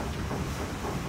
何?